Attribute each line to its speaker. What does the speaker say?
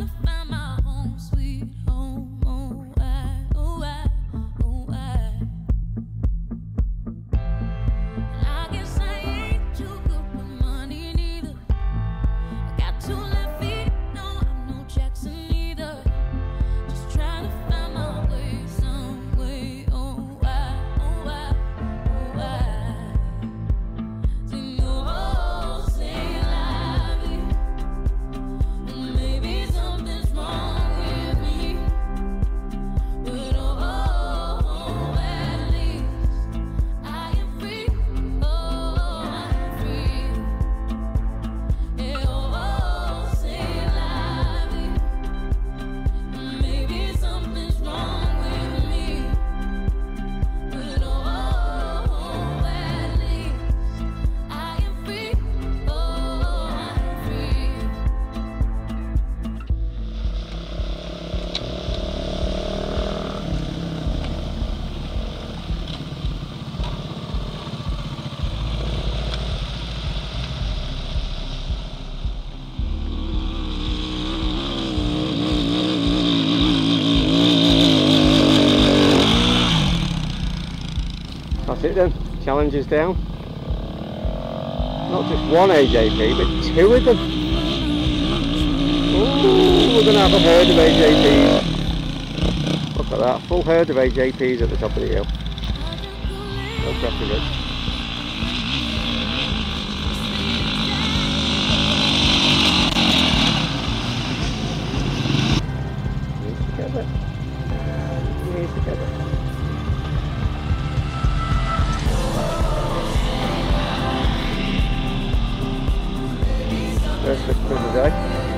Speaker 1: trying to find my home, sweet home.
Speaker 2: That's it then, challenge is down. Not just one AJP, but two of them. Ooh, we're going to have a herd of AJPs. Look at that, full herd of AJPs at the top of the hill.
Speaker 1: No pressure, good.
Speaker 2: together. That's it the today.